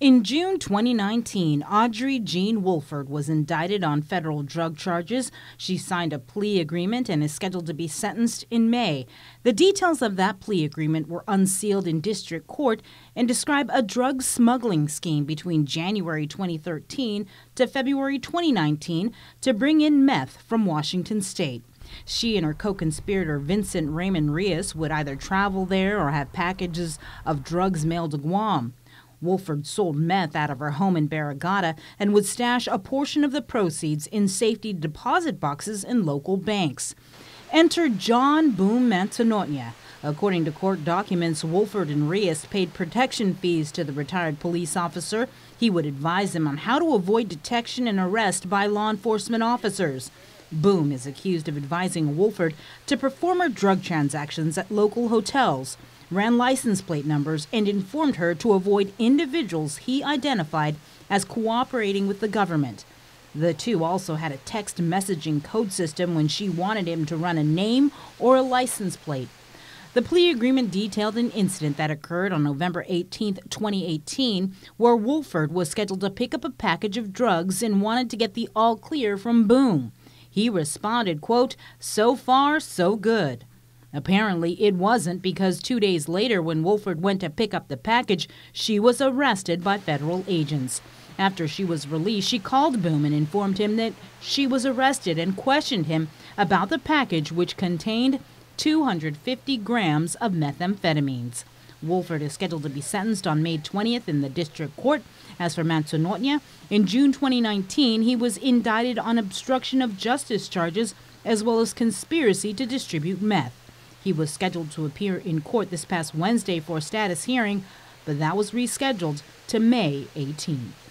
In June 2019, Audrey Jean Wolford was indicted on federal drug charges. She signed a plea agreement and is scheduled to be sentenced in May. The details of that plea agreement were unsealed in district court and describe a drug smuggling scheme between January 2013 to February 2019 to bring in meth from Washington state. She and her co conspirator Vincent Raymond Rios would either travel there or have packages of drugs mailed to Guam. Wolford sold meth out of her home in Barrigada and would stash a portion of the proceeds in safety deposit boxes in local banks. Enter John Boom Mantanona. According to court documents, Wolford and Rios paid protection fees to the retired police officer. He would advise them on how to avoid detection and arrest by law enforcement officers. Boom is accused of advising Wolford to perform her drug transactions at local hotels ran license plate numbers, and informed her to avoid individuals he identified as cooperating with the government. The two also had a text messaging code system when she wanted him to run a name or a license plate. The plea agreement detailed an incident that occurred on November 18, 2018, where Wolford was scheduled to pick up a package of drugs and wanted to get the all clear from Boom. He responded, quote, "So far, so good." Apparently, it wasn't because two days later, when Wolford went to pick up the package, she was arrested by federal agents. After she was released, she called Boom and informed him that she was arrested and questioned him about the package, which contained 250 grams of methamphetamines. Wolford is scheduled to be sentenced on May 20th in the district court. As for Mantanona, in June 2019, he was indicted on obstruction of justice charges as well as conspiracy to distribute meth. He was scheduled to appear in court this past Wednesday for a status hearing, but that was rescheduled to May 18th.